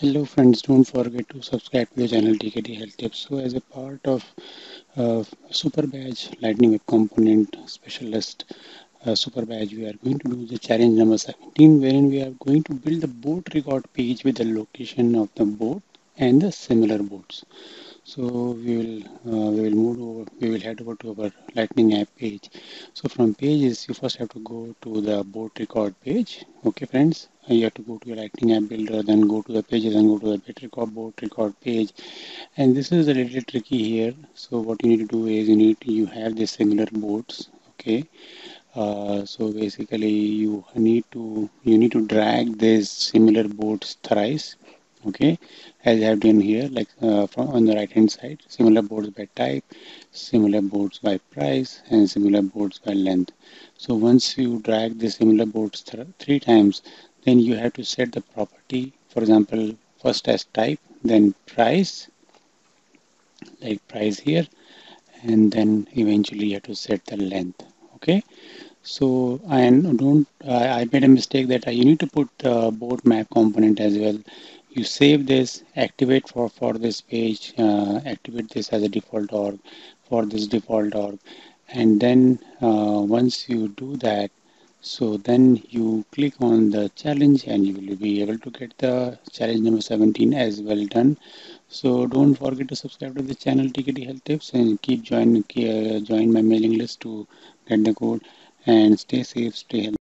Hello friends, don't forget to subscribe to the channel TKD Health Tips. So as a part of uh, Super Badge Lightning Web Component Specialist uh, Super Badge, we are going to do the challenge number 17 wherein we are going to build the boat record page with the location of the boat and the similar boats. So we will uh, we will move over, we will head over to our lightning app page. So from pages you first have to go to the boat record page. Okay friends, uh, you have to go to your lightning app builder, then go to the pages and go to the boat record boat record page. And this is a little tricky here. So what you need to do is you need to, you have the similar boats. Okay. Uh, so basically you need to you need to drag these similar boats thrice okay as I have done here like uh, from on the right hand side similar boats by type similar boats by price and similar boats by length. So once you drag the similar boats th three times then you have to set the property for example first as type then price like price here and then eventually you have to set the length okay? So and don't I, I made a mistake that you need to put the boat map component as well you save this activate for for this page uh, activate this as a default org for this default org. And then uh, once you do that so then you click on the challenge and you will be able to get the challenge number 17 as well done. So don't forget to subscribe to the channel TKD Health Tips and keep join uh, join my mailing list to get the code. And stay safe stay healthy